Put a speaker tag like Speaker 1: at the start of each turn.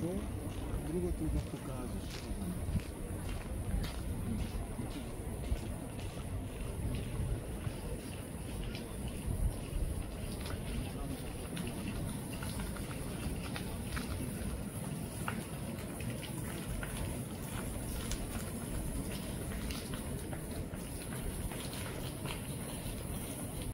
Speaker 1: to drugo tudi pokažeš.